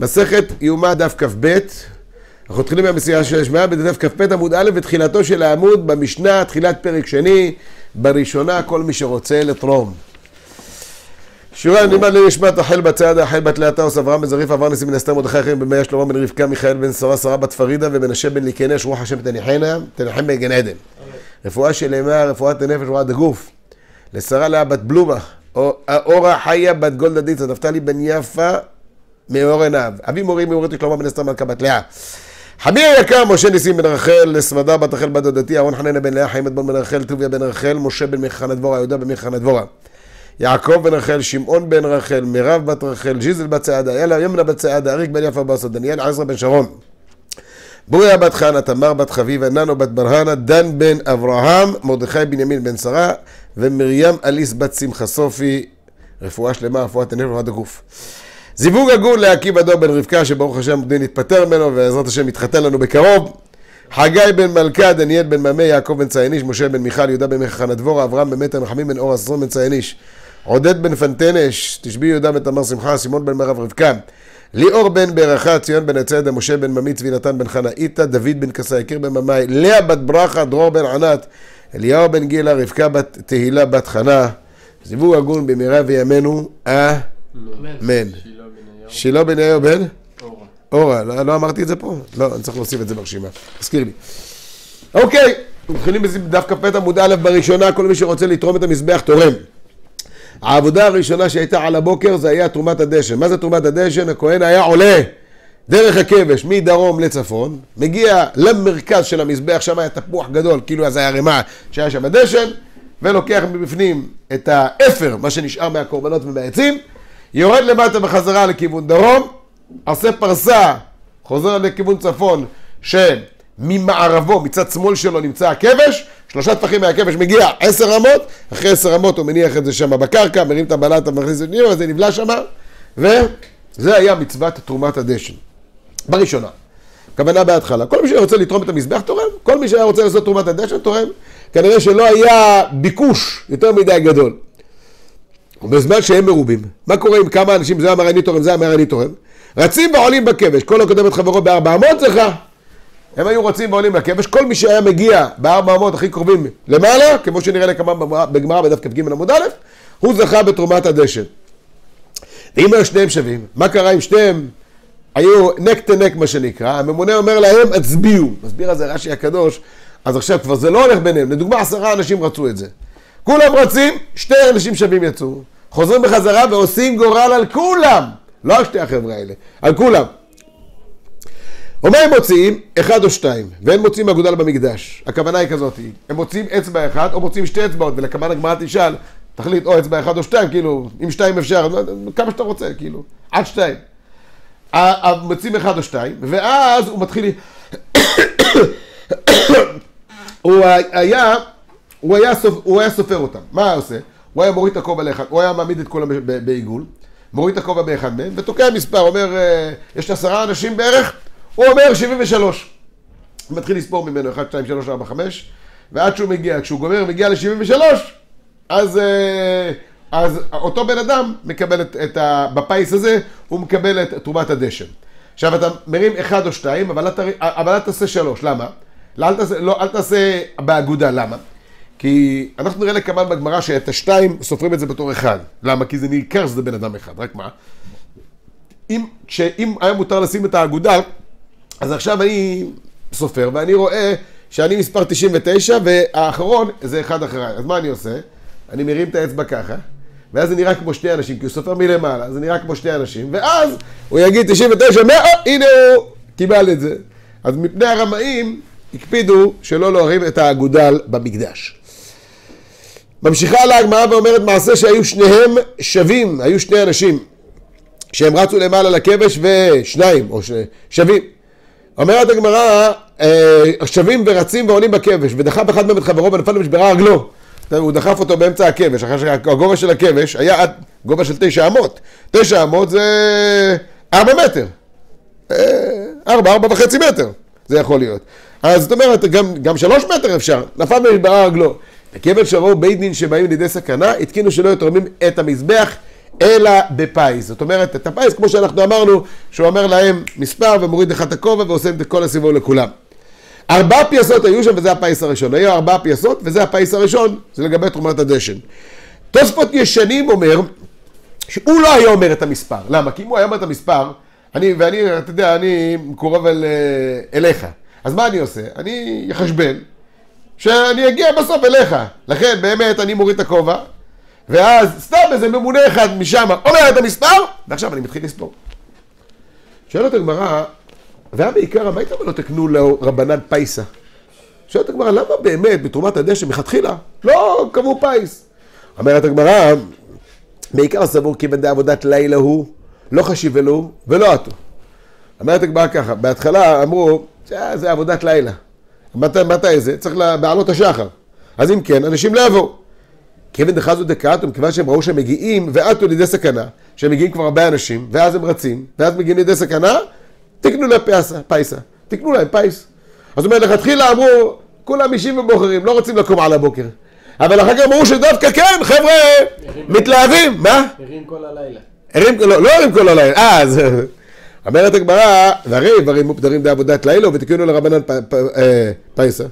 מסכת יומא דף כ"ב, אנחנו מתחילים מהמסירה של השמעה בדף כ"ב עמוד א' ותחילתו של העמוד במשנה, תחילת פרק שני, בראשונה כל מי שרוצה לתרום. שורה נלמד לנשמת החל בצד, החל בת לאתאוס, אברהם בן זריף, עבר נשיא בן אסתר, מרדכי אחרים במאה שלמה בן רבקה, מיכאל בן שרה, שרה בת פרידה, ומנשה בן ליקנש, רוח השם תניחנה, תנחם בגן עדן. רפואה שלמה, רפואת הנפש, רפואת הגוף. לשרה לאה בת בלומה, אורה חיה בת גולדה דיצה, נפתלי בן יפה מאור עיניו. אבי מורי מאורתי שלמה בן אסתר מלכה בת לאה. חמי היקר, משה ניסים בן רחל, לסמדה בת רחל בת דודתי, אהרון חננה בן לאה, חיים בן רחל, טוביה בן רחל, משה בן מיכחנה דבורה, יהודה בן מיכחנה דבורה. יעקב בן רחל, שמעון בן רחל, מירב בת רחל, ז'יזל בת צעדה, יאללה, ימנה בת צעדה, אריק בן יפה באסו, דניאל עזרא בן שרון. בוריה בת חנה, תמר בת חביבה, ננו בת ברהנה, דן בן אברהם, מרדכי בנימין בן שרה, ומרים אליס בת שמחה סופי, רפואה שלמה, רפואת הנפש ורפואת הגוף. זיווג הגון לעקיבא דור בן רבקה, שברוך השם דין התפטר ממנו, ובעזרת השם יתחתן לנו בקרוב. חגי בן מלכה, דניאל בן ממה, יעקב בן צייניש, משה בן מיכל, יהודה בן מחנה דבורה, אברהם בן מטר, נחמים בן אור עשרון בן צייניש, עודד בן פנטנש, תשבי יהודה בן תמר שמחה, סימון בן מרב רבקה, ליאור בן ברכה, ציון בן הצעדה, משה בן ממי, צבי נתן בן חנה איתה, דוד בן קסה, יקיר בן ממאי, לאה בת ברכה, דרור בן ענת, אליהו בן גילה, רבקה בת תהילה בת חנה, זיווג הגון במהרה וימינו, אמן. שילה בן יאיר בן? אורה. לא, לא אמרתי את זה פה? לא, אני צריך להוסיף את זה ברשימה. תזכיר לי. אוקיי, מתחילים בדף כ"ב עמוד א' בראשונה, כל מי שרוצה לתרום את המזבח תורם. העבודה הראשונה שהייתה על הבוקר זה היה תרומת הדשן. מה זה תרומת הדשן? הכהן היה עולה דרך הכבש מדרום לצפון, מגיע למרכז של המזבח, שם היה תפוח גדול, כאילו אז היה ערימה שהיה שם הדשן, ולוקח מבפנים את האפר, מה שנשאר מהקורבנות ומהעצים, יורד למטה בחזרה לכיוון דרום, עושה פרסה, חוזר לכיוון צפון, שממערבו, מצד שמאל שלו נמצא הכבש, שלושה טפחים מהכבש מגיע עשר רמות, אחרי עשר רמות הוא מניח את זה שם בקרקע, מרים את הבלטה, מכניס את זה וזה נבלע שם, וזה היה מצוות תרומת הדשן. בראשונה. הכוונה בהתחלה. כל מי שרוצה לתרום את המזבח תורם, כל מי שהיה רוצה לעשות תרומת הדשן תורם. כנראה שלא היה ביקוש יותר מדי גדול. בזמן שהם מרובים, מה קורה עם כמה אנשים, זה אמר אני תורם, זה אמר אני תורם? רצים ועולים בכבש, כל הקודם את חברו בארבע אמות זכה. הם היו רצים ועולים לכבש, כל מי שהיה מגיע בארבע אמות הכי קרובים למעלה, כמו שנראה לכמה בגמרא בדף כ"ג עמוד א', הוא זכה בתרומת הדשן. ואם היו שניהם שווים, מה קרה אם שניהם היו נק תנק מה שנקרא, הממונה אומר להם הצביעו, מסביר על זה רש"י הקדוש, אז עכשיו כבר זה לא הולך ביניהם, לדוגמה עשרה אנשים רצו את זה. כולם רצים, שתי אנשים שווים יצאו, חוזרים בחזרה ועושים גורל על כולם, לא על שתי החבר'ה האלה, על כולם. ומה הם מוציאים? אחד או שתיים, והם מוציאים אגודל במקדש. הכוונה היא כזאת, הם מוציאים אצבע אחת או מוציאים שתי אצבעות, ולכמן הגמרא תשאל, תחליט או אצבע אחד או שתיים, כאילו, אם שתיים אפשר, כמה שאתה רוצה, כאילו, עד שתיים. מוציאים אחד או שתיים, ואז הוא מתחיל... הוא היה... הוא היה, סופ... הוא היה סופר אותם. מה היה עושה? הוא היה מוריד את הכובע לאחד, הוא היה מעמיד את כולם בעיגול, מוריד את הכובע באחד מהם, ותוקע מספר, אומר, אה, יש עשרה אנשים בערך, הוא אומר 73. הוא מתחיל לספור ממנו 1, 2, 3, 4, 5, ועד שהוא מגיע, כשהוא גומר, מגיע ל-73, אז, אה, אז אותו בן אדם מקבל את, את ה... בפיס הזה, הוא מקבל את תרומת הדשן. עכשיו אתה מרים אחד או שתיים, אבל אל תעשה שלוש, למה? לא, אל לא, אל תעשה באגודה, למה? כי אנחנו נראה לכמובן בגמרא שאת השתיים סופרים את זה בתור אחד. למה? כי זה ניכר שזה בן אדם אחד, רק מה? אם, שאם היה מותר לשים את האגודה, אז עכשיו אני סופר ואני רואה שאני מספר 99 והאחרון זה אחד אחריי. אז מה אני עושה? אני מרים את האצבע ככה, ואז זה נראה כמו שני אנשים, כי הוא סופר מלמעלה, זה נראה כמו שני אנשים, ואז הוא יגיד 99, 100, או, הנה הוא קיבל את זה. אז מפני הרמאים הקפידו שלא להוריד את האגודל במקדש. ממשיכה הלאה הגמרא ואומרת מעשה שהיו שניהם שווים, היו שני אנשים שהם רצו למעלה לכבש ושניים, או שווים. אומרת הגמרא, שווים ורצים ועולים בכבש, ודחף אחד מהם את חברו ונפל למשברה רגלו. הוא דחף אותו באמצע הכבש, אחרי שהגובה של הכבש היה עד גובה של תשע אמות. תשע אמות זה ארבע מטר. ארבע, ארבע וחצי מטר זה יכול להיות. אז זאת אומרת, גם, גם שלוש מטר אפשר, נפל במשברה רגלו. וכיוון שראו בית דין שבאים לידי סכנה, התקינו שלא יתרמים את המזבח, אלא בפיס. זאת אומרת, את הפיס, כמו שאנחנו אמרנו, שהוא אומר להם מספר ומוריד לך את הכובע ועושה את כל הסיבוב לכולם. ארבע פייסות היו שם וזה הפיס הראשון. היו ארבע פייסות וזה הפיס הראשון, זה לגבי תרומת הדשן. תוספות ישנים אומר שהוא לא היה אומר את המספר. למה? כי אם הוא היה אומר את המספר, אני, ואני, אתה יודע, אני קורב אל, אה, אליך. אז מה אני עושה? אני אחשבן, שאני אגיע בסוף אליך. לכן באמת אני מוריד את הכובע, ואז סתם איזה ממונה אחד משם אומר את המספר, ועכשיו אני מתחיל לספור. שואלת הגמרא, והיה בעיקר, מה היית אומר לו תקנו לרבנן פייסה? שואלת הגמרא, למה באמת בתרומת הדשא מלכתחילה לא קבעו פייס? אומרת הגמרא, בעיקר סבור כי בן עבודת לילה הוא, לא חשיב אלו ולא עטו. אומרת הגמרא ככה, בהתחלה אמרו, זה עבודת לילה. מתי, מתי זה? צריך בעלות השחר. אז אם כן, אנשים לא יבואו. כיוון דחזו דקאטו, מכיוון שהם ראו שהם מגיעים ועטו לידי סכנה, שהם מגיעים כבר הרבה אנשים, ואז הם רצים, ואז מגיעים לידי סכנה, תקנו להם פייסה, פייסה, תקנו להם פייס. אז הוא אומר, לכתחילה אמרו, כולם אישים ובוחרים, לא רוצים לקום על הבוקר. אבל אחר כך אמרו שדווקא כן, חבר'ה, מתלהבים, מה? הרים כל הלילה. לא, לא הרים כל הלילה, אה, אז... אומרת הגמרא, והרי איברים מוגדרים בעבודת לילה ותקנו לרבנן אה, פייסה.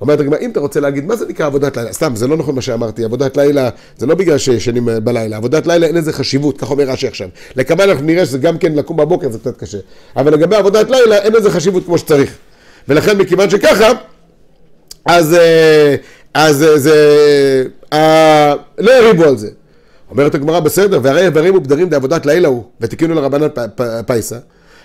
אומרת הגמרא, אם אתה רוצה להגיד, מה זה נקרא עבודת לילה? סתם, זה לא נכון מה שאמרתי, עבודת לילה, זה לא בגלל שישנים בלילה, עבודת לילה אין לזה חשיבות, כך אומר רש"י עכשיו. לקבל אנחנו נראה שזה גם כן לקום בבוקר זה קצת קשה. אבל לגבי עבודת לילה אין לזה חשיבות כמו שצריך. ולכן מכיוון שככה, אז, אה, אז אה, זה, אה, לא יריבו על זה. אומרת הגמרא בסדר, והרי איברים ובדרים בעבודת לילה הוא, ותקינו לרבנן פייסה.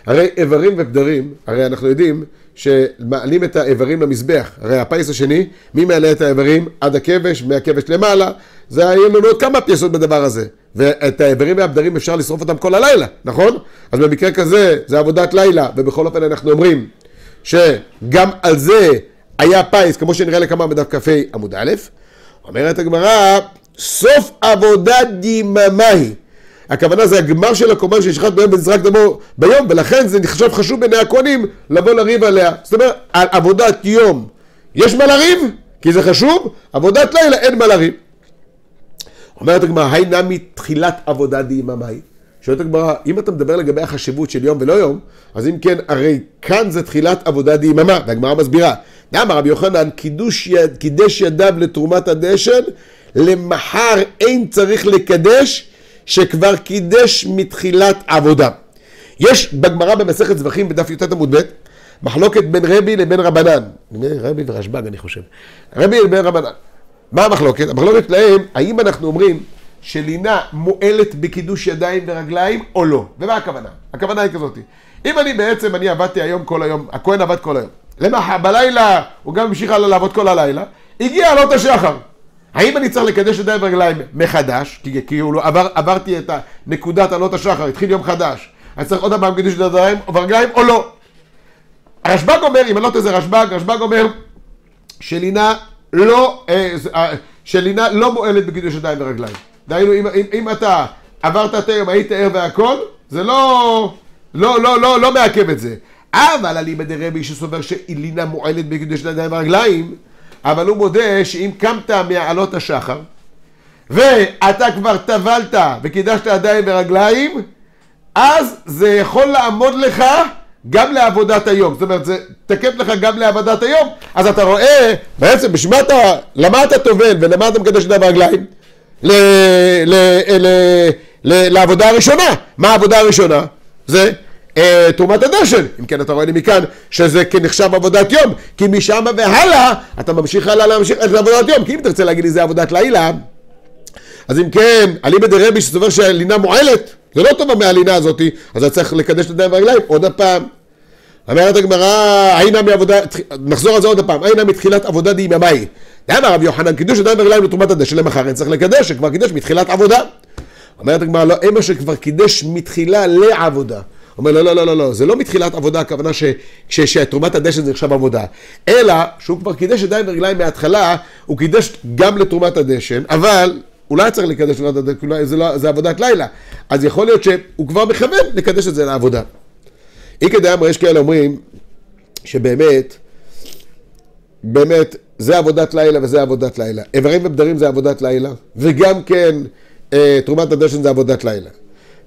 הרי איברים ובדרים, הרי אנחנו יודעים שמעלים את האיברים למזבח. הרי הפיס השני, מי מעלה את האיברים עד הכבש, מהכבש למעלה, זה היה לנו עוד כמה פייסות בדבר הזה. ואת האיברים והבדרים אפשר לשרוף אותם כל הלילה, נכון? אז במקרה כזה, זה עבודת לילה, ובכל אופן אנחנו אומרים שגם על זה היה פיס, כמו שנראה לכמה בדף כ"ה עמוד א', אומרת הגמרא, סוף עבודת דממה היא. הכוונה זה הגמר של הקומן שנשחט ביום ונזרק דמו ביום, ולכן זה נחשב חשוב בעיני הכהנים לבוא לריב עליה. זאת אומרת, על עבודת יום יש מה לריב, כי זה חשוב, עבודת לילה אין מה לריב. אומרת הגמרא, היי נא מתחילת עבודה דהיממאי. שואלת הגמרא, אם אתה מדבר לגבי החשיבות של יום ולא יום, אז אם כן, הרי כאן זה תחילת עבודה דהיממה, והגמרא מסבירה. למה רבי יוחנן קידוש יד, קידש ידיו לתרומת הדשן, למחר אין צריך לקדש, שכבר קידש מתחילת עבודה. יש בגמרא במסכת זבחים בדף י"ט עמוד ב' מחלוקת בין רבי לבין רבנן. רבי ורשב"ג אני חושב. רבי לבין רבנן. מה המחלוקת? המחלוקת להם, האם אנחנו אומרים שלינה מועלת בקידוש ידיים ורגליים או לא? ומה הכוונה? הכוונה היא כזאת. אם אני בעצם, אני עבדתי היום כל היום, הכהן עבד כל היום. למחר, בלילה, הוא גם המשיך הלאה לעבוד כל הלילה, הגיע עלות השחר. האם אני צריך לקדש ידיים ורגליים מחדש, כי כאילו עבר, עברתי את נקודת עלות השחר, התחיל יום חדש, אני צריך עוד פעם קידוש ידיים ורגליים או לא? הרשב"ג אומר, אם אני לא טועה זה רשב"ג, רשב"ג אומר שלינה לא, אה, אה, שלינה לא מועלת בקידוש ידיים ורגליים. דהיינו, אם, אם, אם אתה עברת את היום, היית ער והכל, זה לא, לא, לא, לא, לא מעכב את זה. אבל אליבא דרבי שסובר שלינה מועלת בקידוש ידיים ורגליים, אבל הוא מודה שאם קמת מעלות השחר, ואתה כבר טבלת וקידשת ידיים ורגליים, אז זה יכול לעמוד לך גם לעבודת היום. זאת אומרת, זה תקף לך גם לעבודת היום. אז אתה רואה, בעצם, בשביל מה אתה, למה אתה טובל ולמה אתה מקדש ידיים ורגליים? ל, ל, ל, ל, לעבודה הראשונה. מה העבודה הראשונה? זה תרומת הדשן. אם כן, אתה רואה לי מכאן שזה כנחשב עבודת יום, כי משם והלאה אתה ממשיך הלאה להמשיך את עבודת יום, כי אם תרצה להגיד לי זה עבודת לילה, אז אם כן, אליבא דרבי שסובר שהלינה מועלת, זה לא טובה מהלינה הזאתי, אז אתה צריך לקדש את הידיים והרגליים עוד הפעם. אומרת הגמרא, היינה מעבודה, נחזור על זה עוד הפעם, היינה מתחילת עבודה דיממאי. למה רבי יוחנן, קידוש ידיים ורגליים לתרומת למחר, אין צריך לקדש, שכבר קידש מתחילת עבודה. אומרת הגמרא, לא, אימא שכבר קידש מתחילה לעבודה. אומר לא, לא, לא, לא, לא, זה לא מתחילת עבודה, הכוונה שתרומת הדשן זה נחשב עבודה, אלא שהוא כבר קידש ידיים ורגליים מההתחלה, הוא קידש גם לתרומת הדשן, אבל הוא לא צריך לקדש לתרומת הדשן, זה, לא, זה עבודת לילה, אז יכול להיות שהוא כבר מכוון לקדש את זה לעבודה. אי כדי אמר, יש כאלה אומרים שבאמת, באמת, זה עבודת לילה וזה עבודת לילה. איברים ובדרים זה עבודת לילה, וגם כן אה, תרומת הדשן זה עבודת לילה.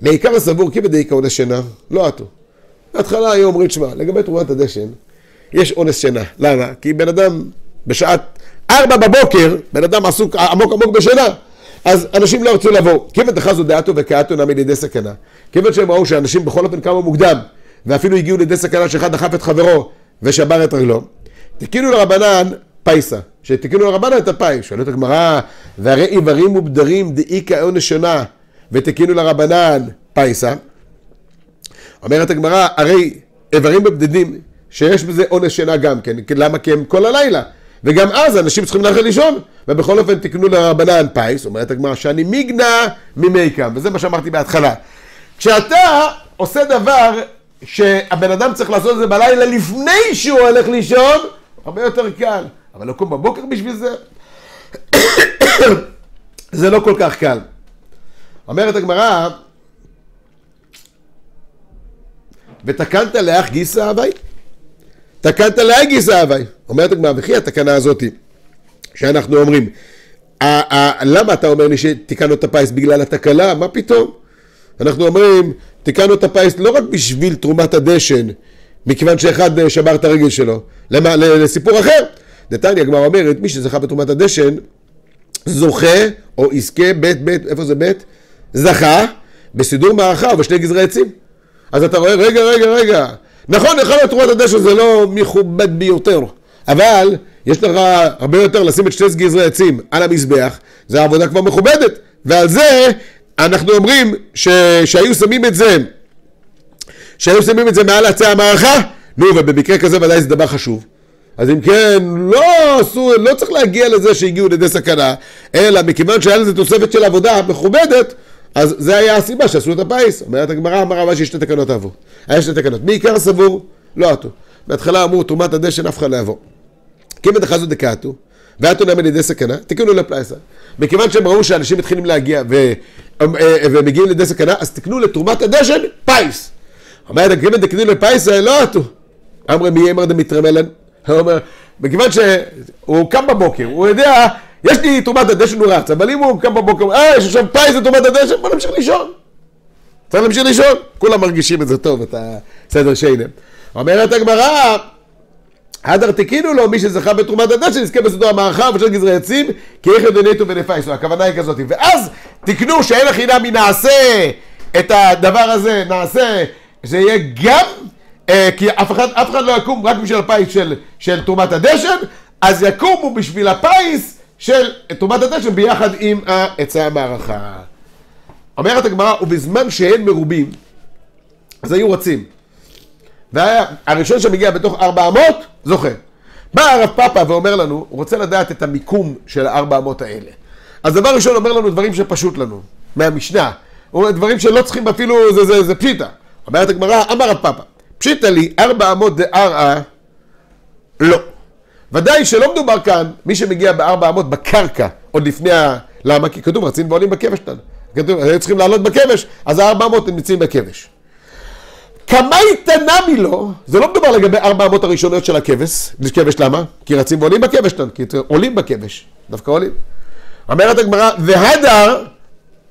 מעיקר הסבור כי בדאיקה עונש שינה, לא עטו. בהתחלה היו אומרים, שמע, לגבי תרומת הדשן, יש אונס שינה. למה? כי בן אדם בשעת ארבע בבוקר, בן אדם עסוק עמוק עמוק בשינה, אז אנשים לא רצו לבוא. כיוון דחזו דעתו וקעתו נמי לידי סכנה. כיוון שהם ראו שאנשים בכל אופן קמו מוקדם, ואפילו הגיעו לידי סכנה שאחד דחף את חברו ושבר את רגלו. תקינו ליה רבנן פייסא, שתקינו ליה רבנן את הפייס. שואלת הגמרא, והרי איברים ופדרים דאיכא אונס שינה, ותקינו ליה רבנן פייסא. אומרת הגמרא, הרי איברים ופדרים, שיש בזה אונס שינה גם כן, למה? כי הם כל הלילה. וגם אז אנשים צריכים ללכת לישון, ובכל אופן תקנו לרבנן פייס, אומרת הגמרא, שאני מיגנא ממיקם, וזה מה שאמרתי בהתחלה. כשאתה עושה דבר שהבן אדם צריך לעשות את זה בלילה לפני שהוא הולך לישון, הרבה יותר קל. אבל לקום בבוקר בשביל זה, זה לא כל כך קל. אומרת הגמרא, ותקנת לאח גיסא אביי? תקנת לאח גיסא אביי. אומרת הגמרא, וכי התקנה הזאתי, שאנחנו אומרים, למה אתה אומר לי שתיקנו את הפיס בגלל התקלה? מה פתאום? אנחנו אומרים, תיקנו את הפיס לא רק בשביל תרומת הדשן, מכיוון שאחד שבר את הרגל שלו, למה, לסיפור אחר. נתניה הגמרא אומרת, מי שזכה בתרומת הדשן, זוכה או יזכה, בית בית, איפה זה בית? זכה בסידור מערכה ובשני גזרי עצים. אז אתה רואה, רגע, רגע, רגע, נכון, יכול להיות תרומת הדשן זה לא מכובד ביותר, אבל יש לך הרבה יותר לשים את שני גזרי עצים על המזבח, זה עבודה כבר מכובדת, ועל זה אנחנו אומרים ש... שהיו שמים את זה, שהיו שמים את זה מעל עצי המערכה, נו, ובמקרה כזה ודאי זה דבר חשוב. אז אם כן, לא עשו, לא צריך להגיע לזה שהגיעו לידי סכנה, אלא מכיוון שהיה לזה תוספת של עבודה מכובדת, אז זה היה הסיבה שעשו את הפיס. אומרת הגמרא, אמר רבה שיש שתי תקנות עבור. היה שתי תקנות. מעיקרא סבור, לא אתו. בהתחלה אמרו, תרומת הדשן אף אחד לא יעבור. כיוון דחזו דקאתו, ואתו נמי לידי סכנה, תקינו לה פייסא. מכיוון שהם ראו שאנשים מתחילים להגיע ו... אה, ומגיעים לידי סכנה, אז תקנו לתרומת הדשן פייס. אומרת, כיוון דתקינו לה פייסא, לא אתו. אמרי מי יימר דמיתרמי לן? הוא אומר, מכיוון שהוא קם בבוקר, הוא יודע, יש לי תרומת הדשן, הוא רץ, אבל אם הוא קם בבוקר, אה, יש עכשיו פייס לתרומת הדשן, בוא נמשיך לישון. צריך להמשיך לישון. כולם מרגישים את זה טוב, את הסדר שיינם. אומרת הגמרא, הדר תקינו לו, מי שזכה בתרומת הדשן, יזכה בסדור המערכה ובשל גזרי עצים, כי איך ידונטו ונפייסו. הכוונה היא כזאת. ואז תקנו שאין החינם נעשה את הדבר הזה, נעשה, זה יהיה גם אה, כי אף אחד, אף אחד לא יקום רק בשביל הפיס של, של תרומת הדשן, אז יקומו בשביל הפיס של תרומת הדשן ביחד עם עצי המערכה. אומרת הגמרא, ובזמן שאין מרובים, אז היו רצים. והראשון שמגיע בתוך ארבע אמות, זוכה. בא הרב פאפה ואומר לנו, הוא רוצה לדעת את המיקום של הארבע אמות האלה. אז דבר ראשון אומר לנו דברים שפשוט לנו, מהמשנה. הוא אומר דברים שלא צריכים אפילו, זה, זה, זה פשיטה. אומרת הגמרא, אמר רב פאפה, פשיטא לי, ארבע אמות דערעא, לא. ודאי שלא מדובר כאן, מי שמגיע בארבע אמות בקרקע, עוד לפני ה... למה? כי כתוב רצים ועולים בכבש שלנו. כתוב, היו צריכים לעלות בכבש, אז הארבע אמות הם נמצאים בכבש. כמה תנמי לו, זה לא מדובר לגבי ארבע אמות הראשונות של הכבש, כבש למה? כי רצים ועולים בכבש שלנו, כי עולים בכבש, דווקא עולים. אומרת הגמרא, והדר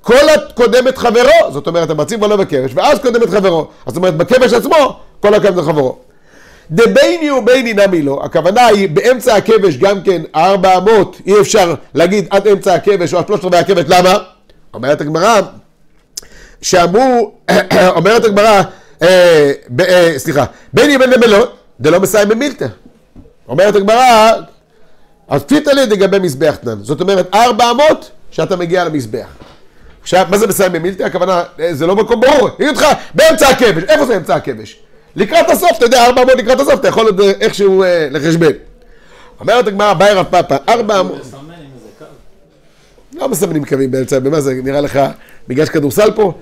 כל הקודם את חברו, זאת אומרת, הם רצים ועולים בכבש, ואז קודם את חברו. זאת אומרת, בכבש עצמו, כל הקו זה חברו. דבייני ובייני נמי לו, הכוונה היא באמצע הכבש גם כן ארבע אמות, אי אפשר להגיד עד אמצע הכבש או עד שלושת רבעי הכבש, למה? אומרת הגמרא, שאמרו, אומרת הגמרא, אה, אה, סליחה, בייני ובייני נמי לו, דלא מסיים במילתא. אומרת הגמרא, אז פשיטא לי לגבי מזבח תנן, זאת אומרת ארבע אמות שאתה מגיע למזבח. עכשיו, מה זה מסיים במילתא? הכוונה, אה, זה לא מקום ברור, יגיד לך, באמצע הכבש, איפה זה אמצע הכבש? לקראת הסוף, אתה יודע, ארבע עמוד לקראת הסוף, אתה יכול עוד אה, איכשהו אה, לחשבן. אומרת הגמרא, ביי רב פאפה, ארבע עמוד... לא מסמנים קווים באמצע, במה זה נראה לך מגרש כדורסל פה?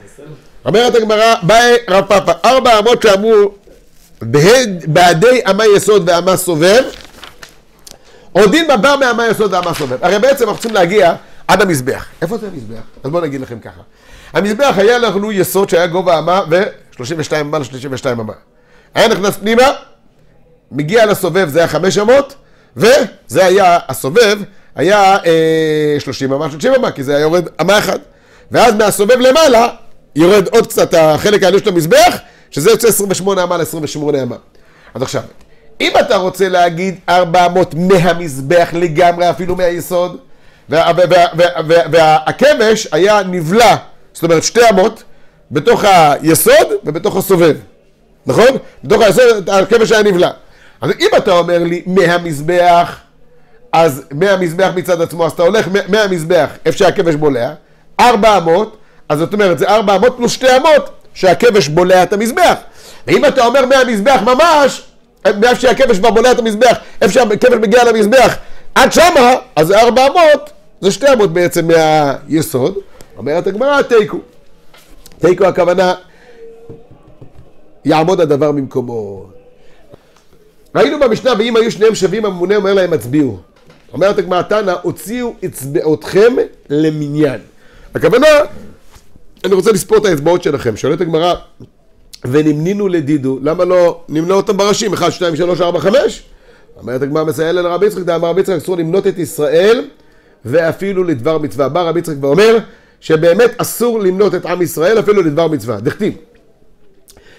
אומרת הגמרא, ביי רב פאפה, ארבע אמות שאמרו בעדי אמה יסוד ואמה סובב, עודין מבר מאמה יסוד ואמה סובב. הרי בעצם אנחנו צריכים להגיע עד המזבח. איפה זה המזבח? אז בואו נגיד לכם ככה. המזבח היה לנו יסוד שהיה גובה אמה ו-32 אמה ל-32 אמה. היה נכנס פנימה, מגיע לסובב, זה היה חמש אמות, וזה היה, הסובב היה אה, 30 אמה, 30 אמה, כי זה היה יורד אמה אחת. ואז מהסובב למעלה יורד עוד קצת החלק העליון של המזבח, שזה יוצא 28 אמה ל-28 אמה. אז עכשיו, אם אתה רוצה להגיד 400 מהמזבח לגמרי, אפילו מהיסוד, והכבש היה נבלע, זאת אומרת שתי אמות, בתוך היסוד ובתוך הסובב, נכון? בתוך היסוד הכבש היה נבלע. אז אם אתה אומר לי מהמזבח, אז מהמזבח מצד עצמו, אז אתה הולך מהמזבח, איפה שהכבש בולע, ארבע אמות, אז זאת אומרת זה ארבע אמות פלוס שתי אמות שהכבש בולע את המזבח. ואם אתה אומר מהמזבח ממש, מאיפה שהכבש כבר בולע את המזבח, איפה שהכבש מגיע למזבח, עד שמה, אז זה ארבע אמות, זה שתי אמות בעצם מהיסוד. אומרת הגמרא, תיקו. תיקו הכוונה, יעמוד הדבר ממקומו. ראינו במשנה, ואם היו שניהם שווים, הממונה אומר להם, הצביעו. אומרת הגמרא, תנא, הוציאו אצבעותכם למניין. הכוונה, אני רוצה לספור את האצבעות שלכם. שואלת הגמרא, ונמנינו לדידו, למה לא נמנה אותם בראשים? 1, 2, 3, 4, 5? אומרת הגמרא מסייע אל רבי יצחק, דאמר רבי יצחק, אסור למנות את ישראל ואפילו לדבר מצווה. בא רבי יצחק ואומר שבאמת אסור למנות את עם ישראל אפילו לדבר מצווה. דכתיב.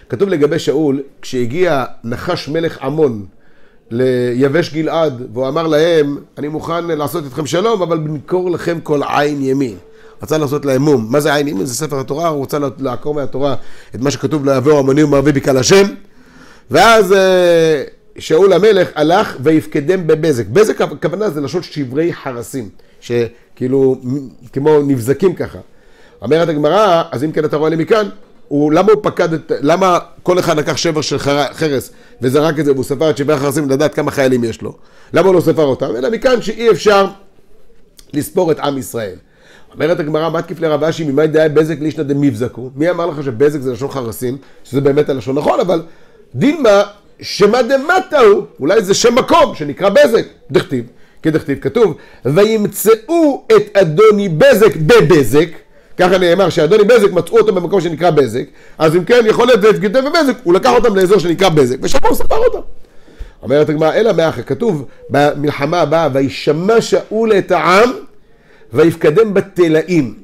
כתוב לגבי שאול, כשהגיע נחש מלך עמון ליבש גלעד, והוא אמר להם, אני מוכן לעשות אתכם שלום, אבל בנקור לכם כל עין ימין. רצה לעשות להם מום. מה זה עין ימין? זה ספר התורה, הוא רוצה לעקור מהתורה את מה שכתוב לעבור המונים ומערבי בקהל השם. ואז אה, שאול המלך הלך ויפקדם בבזק. בזק הכוונה זה לשון שברי חרסים, שכאילו כמו נבזקים ככה. אומרת הגמרא, אז אם כן אתה רואה לי מכאן, הוא, למה הוא פקד את, למה כל אחד לקח שבר של חרס וזרק את זה והוא ספר את שברי החרסים לדעת כמה חיילים יש לו? למה הוא לא ספר אותם? אלא מכאן שאי אפשר לספור את עם ישראל. אומרת הגמרא, מה תקיף לרב אשי, ממאי דאי בזק לישנא דמיבזקו? מי אמר לך שבזק זה לשון חרסים? שזה באמת הלשון נכון, אבל דילמה, שמא דמטה הוא, אולי זה שם מקום שנקרא בזק, דכתיב, כדכתיב, כתוב, וימצאו את אדוני בזק בבזק, ככה נאמר שאדוני בזק מצאו אותו במקום שנקרא בזק, אז אם כן יכול להיות והפגידם בבזק, הוא לקח אותם לאזור שנקרא בזק, ושם הוא ספר אותם. אומרת הגמרא, אלא מאחר, כתוב במלחמה הבאה, וישמע שאול את העם ויפקדם בתלאים.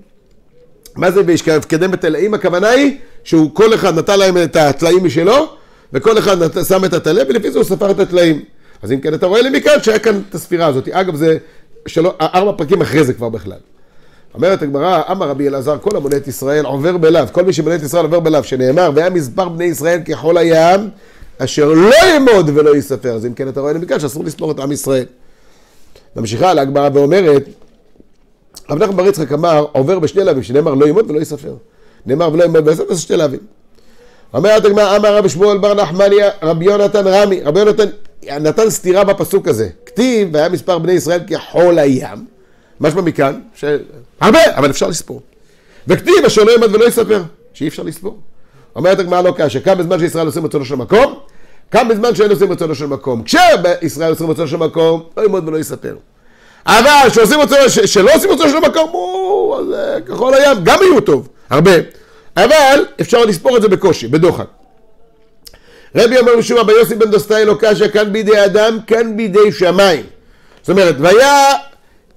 מה זה ויפקדם בתלאים? הכוונה היא שהוא כל אחד נתן להם את הטלאים משלו, וכל אחד נת... שם את הטלה, ולפי זה הוא ספר את הטלאים. אז אם כן, אתה רואה לי מכאן שהיה כאן את הספירה הזאת. אגב, זה שלו, ארבע פרקים אחרי זה כבר בכלל. אומרת הגמרא, אמר רבי אלעזר, כל המונה את ישראל עובר בלאו, כל מי שמונה את ישראל עובר בלאו, שנאמר, והיה מספר בני ישראל כחול הים, אשר לא ימוד ולא יספר. אז אם כן, אתה רואה לי מכאן שאסור לספור את עם ישראל. ממשיכה על הגמרא ואומרת, רב נחמן בר יצחק אמר, עובר בשני להבים, שנאמר לא ימות ולא יספר. נאמר ולא ימות ולא יספר, זה שתי להבים. אומרת הגמרא, אמר רבי שמואל בר נחמניה, רבי יונתן רמי, רבי יונתן נתן סתירה בפסוק הזה. כתיב, והיה מספר בני ישראל כחול הים. משמע מכאן. הרבה, אבל אפשר לספור. וכתיב, אשר לא ימות ולא יספר, שאי אפשר לספור. אומרת הגמרא לא קשה, כמה בזמן שישראל עושים רצונו של מקום, כמה בזמן שאין עושים רצונו של מקום. כשישראל עושים רצונו של מקום, לא ימות ולא יספר. אבל שעושים אותו, שלא עושים אותו של המקום, הוא כחול הים, גם יהיו טוב, הרבה. אבל אפשר לספור את זה בקושי, בדוחק. רבי אמר משום רבי יוסי בן דוסטאי לא קשה, כאן בידי אדם, כאן בידי שמיים. זאת אומרת, והיה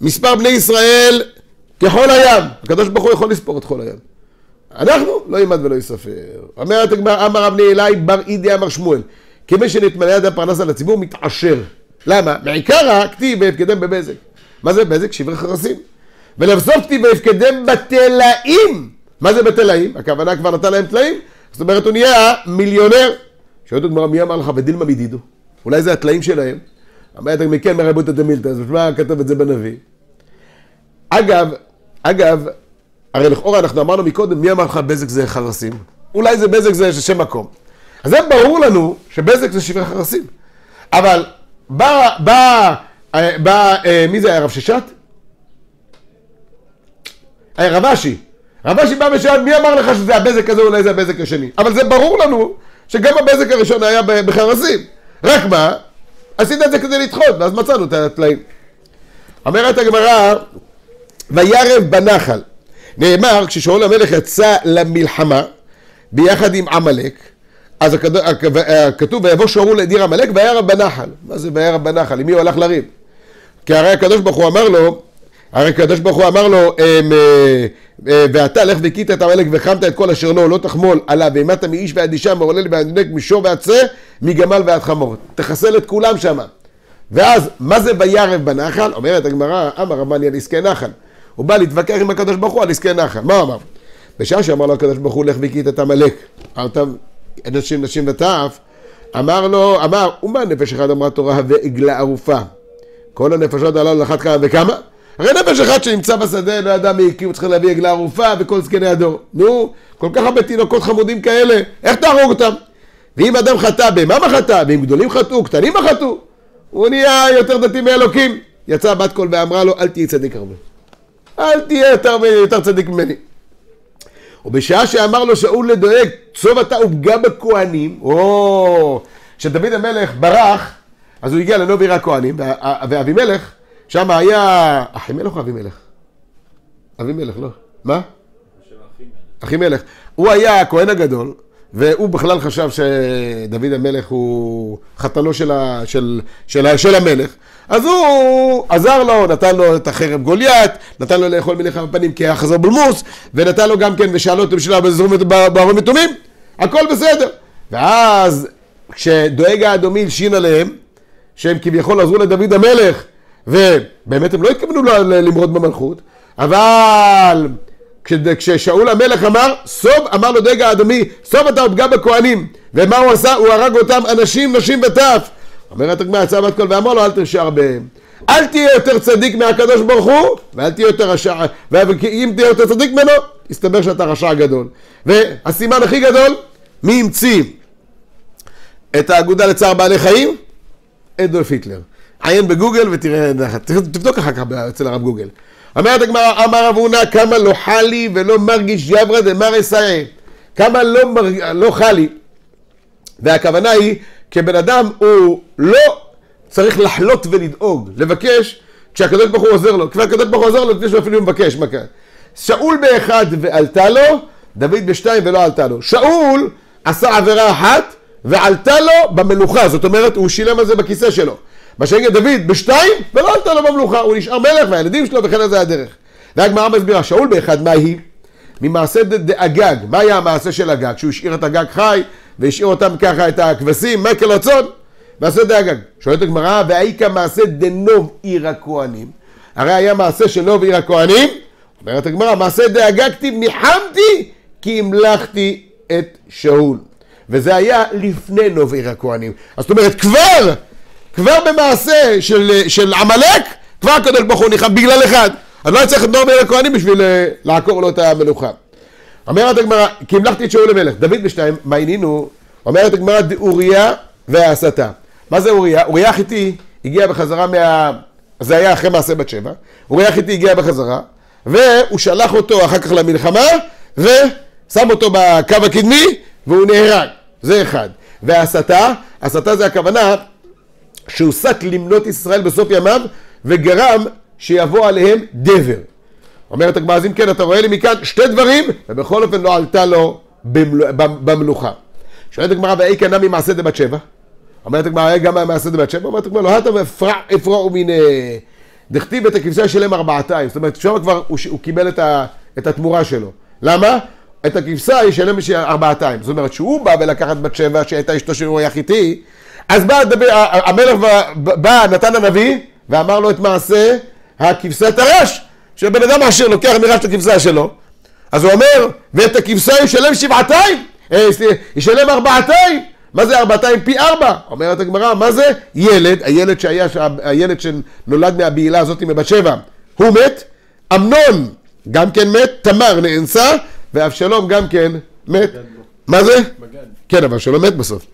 מספר בני ישראל כחול הים. הקדוש ברוך הוא יכול לספור את חול הים. אנחנו לא ילמד ולא יספר. אומרת הגמר, אמר רב אלי בר אידי אמר שמואל, כמי שנתמלא ידי הפרנס על הציבור מתעשר. למה? מעיקר הכתיב והפקדם בבזק. מה זה בזק? שברי חרסים. ולבסוף כתיב ויפקדם בתלאים. מה זה בתלאים? הכוונה כבר נתן להם טלאים? זאת אומרת הוא נהיה מיליונר. שואלת הגמרא מי אמר לך ודילמה מדידו? אולי זה הטלאים שלהם? אמרת מכן מרבותא דמילתא, אז מה כתב את זה בנביא? אגב, אגב, הרי לכאורה אנחנו אמרנו מקודם, מי אמר לך בזק זה חרסים? אולי זה בזק זה שם מקום. אז זה ברור לנו שבזק זה שברי חרסים. אבל בא, בא אה, בא, אה, מי זה היה רב ששת? היה רב אשי. רב אשי בא ושאל, מי אמר לך שזה הבזק הזה, אולי זה הבזק השני? אבל זה ברור לנו שגם הבזק הראשון היה בחרסים. רק מה, עשית את זה כדי לדחות, ואז מצאנו את הטלאים. אומרת הגמרא, וירב בנחל. נאמר, כששאול המלך יצא למלחמה ביחד עם עמלק, אז כתוב, ויבוא שאול לדיר עמלק וירב בנחל. מה זה וירב בנחל? עם מי הוא הלך לריב? כי הרי הקדוש ברוך הוא אמר לו, הרי הקדוש ברוך הוא אמר לו, אמ, אה, אה, ואתה לך והכית את המלך וחמת את כל אשר לו, לא תחמול עליו, ואימת מאיש ועד אישה, מעולל ועד נק, משור ועד שא, מגמל ועד חמור. תחסל את כולם שמה. ואז, מה זה וירב בנחל? אומרת הגמרא, אמר רבני על עסקי נחל. הוא בא להתווכח עם הקדוש ברוך הוא על עסקי נחל. מה אמר? בשעה שאמר לו הקדוש ברוך הוא, לך והכית את עמלק, אותם נשים, וטף, אמר לו, אמר, ומה נפש אחד אמרה תורה ועגלה ערופה? כל הנפשות הללו לאחת כמה וכמה? הרי נפש אחד שנמצא בשדה, לא ידע מי, הוא צריך להביא עגלה ערופה וכל זקני הדור. נו, כל כך הרבה תינוקות חמודים כאלה, איך תהרוג אותם? ואם אדם חטא, במה מה חטא? ואם גדולים חטאו, קטנים מה חטאו? הוא נהיה יותר דתי מאלוקים. יצאה בת קול ואמרה לו, אל תהיי צדיק הרבה. אל תהיה יותר, יותר צדיק ממני. ובשעה שאמר לו שאול לדואג, צוב אתה ופגע בכהנים, או, כשדוד המלך ברח, אז הוא הגיע לנוב עיר הכהנים, ואבימלך, שם היה, אחימלך או אבימלך? אבימלך, לא. מה? אחימלך. הוא היה הכהן הגדול, והוא בכלל חשב שדוד המלך הוא חתנו של, ה, של, של, של המלך, אז הוא עזר לו, נתן לו את החרב גוליית, נתן לו לאכול מלך הפנים כי היה חזר בולמוס, ונתן לו גם כן, ושאל אותו בשבילה בארון יתומים, הכל בסדר. ואז כשדואג האדומי הלשין עליהם, שהם כביכול עזרו לדוד המלך, ובאמת הם לא התכוונו למרוד במלכות, אבל כששאול המלך אמר, סוב, אמר לו דגה האדומי, סוב אתה ופגע בכהנים. ומה הוא עשה? הוא הרג אותם אנשים, נשים וטף. אומרת הגמרא, יצא בת קול ואמר לו, אל תרשע בהם. אל תהיה יותר צדיק מהקדוש ברוך הוא, ואל תהיה יותר רשע, ואם תהיה יותר צדיק ממנו, יסתבר שאתה רשע גדול. והסימן הכי גדול, מי המציא את האגודה לצער בעלי חיים? אדולף היטלר. עיין בגוגל ותראה, תבדוק אחר כך אצל הרב גוגל. אומרת הגמרא, אמר רב הונא, כמה לא חלי ולא מרגיש יברא דמר אסאי. כמה לא, מרג... לא חלי. והכוונה היא, כבן אדם הוא לא צריך לחלות ולדאוג, לבקש, כשהקדוש ברוך הוא עוזר לו. כבר הקדוש ברוך הוא עוזר לו לפני שהוא אפילו מבקש. שאול באחד ועלתה לו, דוד בשתיים ולא עלתה לו. שאול עשה עבירה אחת ועלתה לו במלוכה, זאת אומרת הוא שילם על זה בכיסא שלו. מה שיגיד דוד בשתיים, ולא עלתה לו במלוכה, הוא נשאר מלך והילדים שלו וכן על זה הדרך. והגמרא מסבירה, שאול באחד, מה היא? ממעשה דאגג, מה היה המעשה של הגג? שהוא השאיר את הגג חי, והשאיר אותם ככה את הכבשים, מקל הצאן, מעשה דאגג. שואלת הגמרא, והאיכא מעשה דנוב עיר הכהנים. הרי היה מעשה של נוב עיר הכהנים, אומרת הגמרא, מעשה דאגג כתיב ניחמתי כי המלכתי את שאול. וזה היה לפני נוב עיר הכהנים. אז זאת אומרת, כבר כבר במעשה של, של עמלק, כבר הקדוש ברוך הוא ניחם בגלל אחד. אז לא צריך את נור בין הכהנים בשביל אה, לעקור לו את המלוכה. אומרת הגמרא, כי המלכתי את שאול למלך. דוד בשתיים, מה עינינו? אומרת הגמרא, אוריה וההסתה. מה זה אוריה? אוריה החיתי הגיע בחזרה מה... זה היה אחרי מעשה בת שבע. אוריה החיתי הגיע בחזרה, והוא שלח אותו אחר כך למלחמה, ושם אותו בקו הקדמי, והוא נהרג. זה אחד. וההסתה, הסתה זה הכוונה שהוסק למנות ישראל בסוף ימיו וגרם שיבוא עליהם דבר. אומרת הגמרא, אז אם כן, אתה רואה לי מכאן שתי דברים, ובכל אופן לא עלתה לו במל... במלוכה. שואלת הגמרא, ואי כנה ממעשה דבת שבע? אומרת הגמרא, גם ממעשה דבת שבע? אומרת הגמרא, לא הטה אפרעו מן... דכתיב את הכבשה ישלם ארבעתיים. זאת אומרת, שם כבר הוא, הוא קיבל את, ה, את התמורה שלו. למה? את הכבשה ישלם ארבעתיים. זאת אומרת, שהוא בא ולקחת בת שבע, שהייתה אשתו של אוריה חיתי, אז בא המלך, בא נתן הנביא ואמר לו את מעשה הכבשת הרש, שבן אדם אשר לוקח מרש את הכבשה שלו, אז הוא אומר, ואת הכבשה ישלם שבעתיים, אה, ישלם ארבעתיים, מה זה ארבעתיים? פי ארבע. אומרת הגמרא, מה זה? ילד, הילד שהיה, הילד שנולד מהבהילה הזאת מבת שבע, הוא מת, אמנון גם כן מת, תמר נאנסה, ואבשלום גם כן מת. מה זה? כן, אבל אבשלום מת בסוף.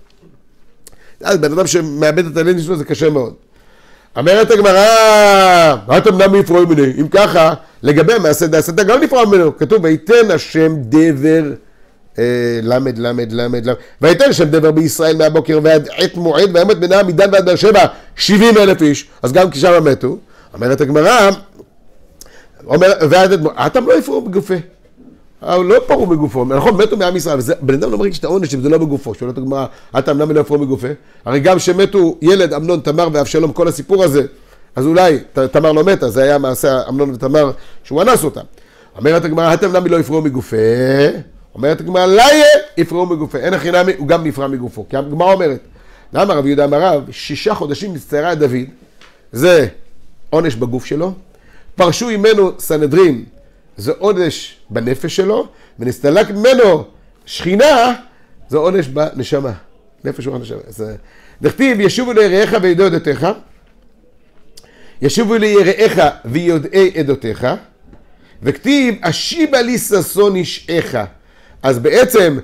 אז בן אדם שמאבד את הלינק שלו זה קשה מאוד. אומרת הגמרא, מה אתה מנע מפרוע ממני? אם ככה, לגבי מעשה דעשתה גם נפרע ממנו. כתוב, ויתן השם דבר למד למד למד למד ויתן השם דבר בישראל מהבוקר ועד עת מועד וימת בנעם מדן ועד באר שבע שבעים אלף איש אז גם כשם מתו אומרת הגמרא אומר ועד אתם לא יפרעו בגופה אבל לא פרעו בגופו, נכון, מתו מעם ישראל, בן אדם לא מרגיש את העונש אם זה לא בגופו, שואלת הגמרא, אל תאמנם לא יפרעו בגופה, הרי גם שמתו ילד, אמנון, תמר ואבשלום, כל הסיפור הזה, אז אולי ת- תמר לא מתה, זה היה מעשה אמנון ותמר שהוא אנס אותה. אומרת הגמרא, התם נמי לא יפרעו מגופה, אומרת הגמרא, לא יהיה יפרעו מגופה, אין הכי נמי, הוא גם נפרע מגופו. כי הגמרא אומרת, למה רב יהודה אמר רב, שישה חודשים מצטיירה דוד, זה עונש בגוף שלו, פרשו ממנו סנהדרין, זה עונש בנפש שלו, ונסתלק ממנו שכינה, זה עונש בנשמה. נפש הוא הנשמה. זה... דכתיב, ישובו ליראיך וידעו עדותיך, ישובו ליראיך ויודעי עדותיך, וכתיב, אשיבה לי ששון אישך. אז בעצם,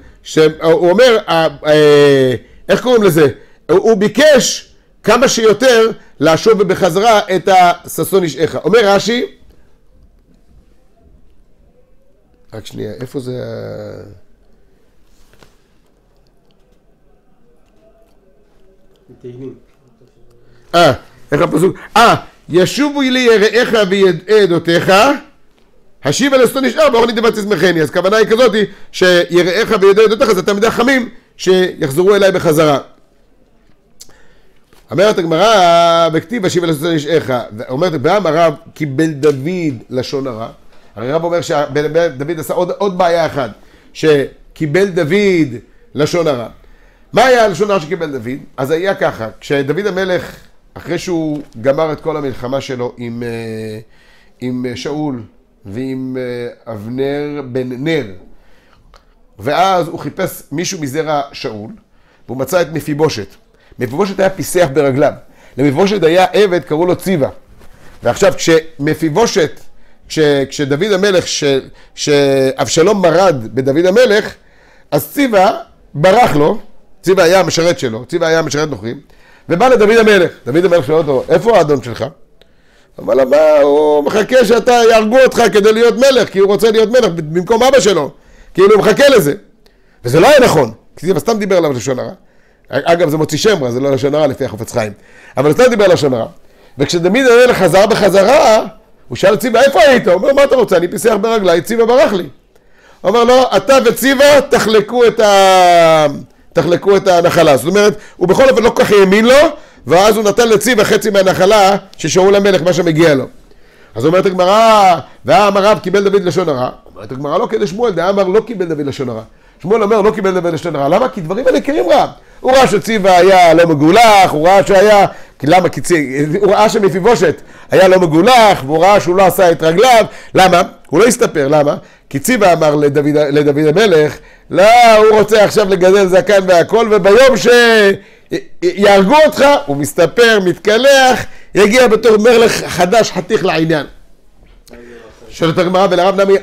הוא אומר, אה, אה, איך קוראים לזה? הוא ביקש כמה שיותר להשוב בחזרה את הששון אישך. אומר רש"י, רק שנייה, איפה זה ה... אה, איך הפסוק? אה, ישובו לי יראיך וידעי עדותיך, השיבה לשטון נשאר באורני דבציס מחני. אז כוונה היא כזאת, שיראיך וידעי עדותיך זה תלמידי חכמים שיחזרו אליי בחזרה. אומרת הגמרא, בכתיב השיבה לשטון נשארך, אומרת, בעם הרב קיבל דוד לשון הרע. הרב אומר שדוד עשה עוד, עוד בעיה אחת, שקיבל דוד לשון הרע. מה היה הלשון הרע שקיבל דוד? אז היה ככה, כשדוד המלך, אחרי שהוא גמר את כל המלחמה שלו עם, אה, עם שאול ועם אה, אבנר בן נר, ואז הוא חיפש מישהו מזרע שאול, והוא מצא את מפיבושת. מפיבושת היה פיסח ברגליו. למפיבושת היה עבד, קראו לו ציווה. ועכשיו כשמפיבושת, כש, כשדוד המלך, ש, שאבשלום מרד בדוד המלך, אז ציווה ברח לו, ציווה היה המשרת שלו, ציווה היה משרת נוכרים, ובא לדוד המלך. דוד המלך שואל אותו, איפה האדון שלך? אמר לו, מה, הוא מחכה שאתה, יהרגו אותך כדי להיות מלך, כי הוא רוצה להיות מלך במקום אבא שלו. כאילו הוא מחכה לזה. וזה לא היה נכון, כי ציווה סתם דיבר עליו לשון הרע. אגב, זה מוציא שם רע, זה לא לשון הרע לפי החפץ חיים. אבל סתם דיבר לשון הרע. וכשדוד המלך חזר בחזרה, הוא שאל את ציווה, איפה היית? הוא אומר, מה אתה רוצה? אני פיסח ברגליי, ציווה ברח לי. הוא אומר לו, אתה וציווה תחלקו את ה... תחלקו את הנחלה. זאת אומרת, הוא בכל אופן לא כל כך האמין לו, ואז הוא נתן לציווה חצי מהנחלה ששאול המלך, מה שמגיע לו. אז אומרת הגמרא, והאמר רב קיבל דוד לשון הרע. אומרת הגמרא לא כדי שמואל, דאמר לא קיבל דוד לשון הרע. שמואל אומר לא קיבל דוד לשון הרע. למה? כי דברים האלה קרים רע. הוא ראה שציווה היה לא מגולח, הוא ראה שהיה... כי למה? כי צי... הוא ראה שמפיבושת היה לא מגולח, והוא ראה שהוא לא עשה את רגליו. למה? הוא לא הסתפר, למה? כי ציווה אמר לדוד, לדוד המלך, לא, הוא רוצה עכשיו לגדל זקן והכל, וביום שיהרגו אותך, הוא מסתפר, מתקלח, יגיע בתור מלך חדש, חתיך לעניין. שואלת הגמרא, ולרב נמי,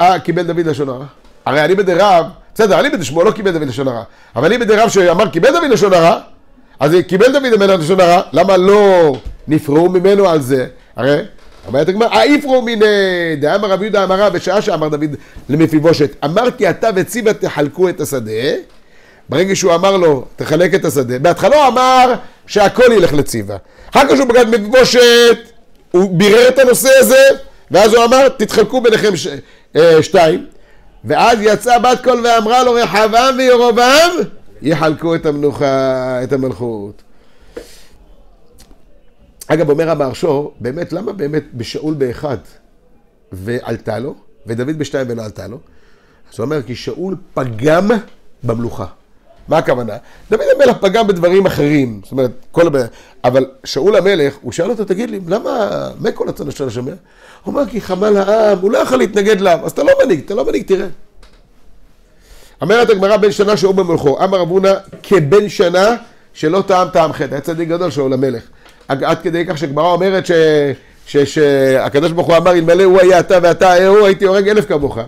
אה קיבל דוד לשון הרע? הרי אני בדי רב, בסדר, אני בדי שמואל לא קיבל דוד לשון הרע, אבל אני בדי רב שאמר קיבל דוד לשון הרע, אז קיבל דוד המלך לשון הרע, למה לא נפרעו ממנו על זה? הרי אומרת הגמרא, האיפרו מיני דאמר רב יהודה אמרה בשעה שאמר דוד למפיבושת, אמרתי אתה וציווה תחלקו את השדה, ברגע שהוא אמר לו תחלק את השדה, בהתחלה הוא אמר שהכל ילך לציווה, אחר כך שהוא בגד מפיבושת, הוא בירר את הנושא הזה, ואז הוא אמר תתחלקו ביניכם ש... אה, שתיים, ואז יצאה בת קול ואמרה לו רחבעם וירובעם יחלקו את המנוחה, את המלכות. אגב, אומר המהרשור, באמת, למה באמת בשאול באחד ועלתה לו, ודוד בשתיים ולא עלתה לו? אז הוא אומר, כי שאול פגם במלוכה. מה הכוונה? דוד המלך פגם בדברים אחרים, זאת אומרת, כל הבעיה, אבל שאול המלך, הוא שאל אותו, תגיד לי, למה, מה כל הצד השם השומע? הוא אומר, כי חמל העם, הוא לא יכול להתנגד לעם, אז אתה לא מנהיג, אתה לא מנהיג, תראה. אומרת הגמרא בן שנה שאול במלכו, אמר רב הונא כבן שנה שלא טעם טעם חטא, היה צדיק גדול שאול המלך. עד כדי כך שהגמרא אומרת שהקדוש ברוך הוא אמר, אלמלא הוא היה אתה ואתה הוא, הייתי הורג אלף כמוך.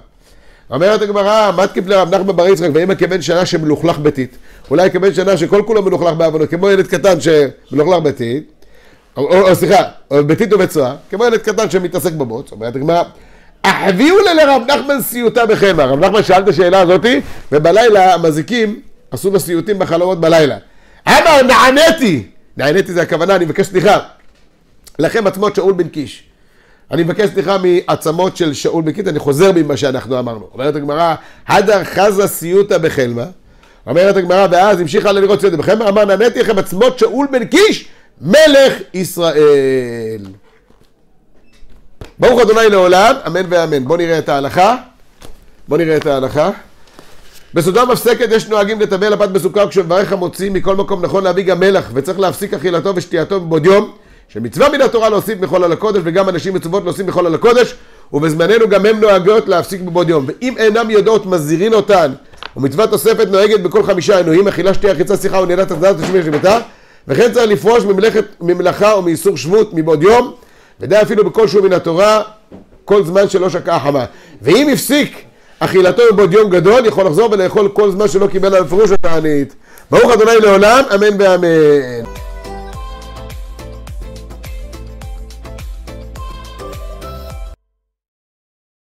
אומרת הגמרא, מה תקיף לרב נחמן בר יצחק, ואמא כבן שנה שמלוכלך ביתית. אולי כבן שנה שכל כולו מלוכלך בעוונות, כמו ילד קטן שמלוכלך ביתית, או, סליחה, ביתית סוהר, כמו ילד קטן שמתעסק בבוץ, אומרת הגמרא, הביאו לה לרב נחמן סיוטה בחמא. רב נחמן שאל את השאלה הזאתי, ובלילה המזיקים עשו לו סיוטים בחלומות בלילה. אמר נעניתי, נעניתי זה הכוונה, אני מבקש סליחה. לכם עצמות שאול בן קיש. אני מבקש סליחה מעצמות של שאול בן קיש, אני חוזר ממה שאנחנו אמרנו. אומרת הגמרא, הדר חזה סיוטה בחלמה. אומרת הגמרא, ואז המשיכה לראות סיוטה בחלמה, אמר נעניתי לכם עצמות שאול בן קיש מלך ישראל. ברוך אדוני לעולם, אמן ואמן. בואו נראה את ההלכה. בואו נראה את ההלכה. בסעודה מפסקת יש נוהגים לטבל הפת בסוכה כשמברך המוציא מכל מקום נכון להביא גם מלח וצריך להפסיק אכילתו ושתייתו מבעוד יום שמצווה מן התורה להוסיף מחול על הקודש וגם אנשים מצוות להוסיף מחול על הקודש ובזמננו גם הם נוהגות להפסיק מבעוד יום. ואם אינם יודעות מזהירין אותן. ומצוות תוספת נוהגת בכל חמישה עינויים אכילה שתייה חיצה שיחה ונהילת החזרת תשמיע שמיטה וכן צריך לפרוש ממלאכת, ממלאכה או מאיסור שבות מבעוד יום ודי אפילו בכל שהוא מן התורה כל זמן שלא שקעה חמה. ואם הפסיק אכילתו מבעוד יום גדול יכול לחזור ולאכול כל זמן שלא קיבל על פירוש התענית. ברוך אדוני לעולם אמן ואמן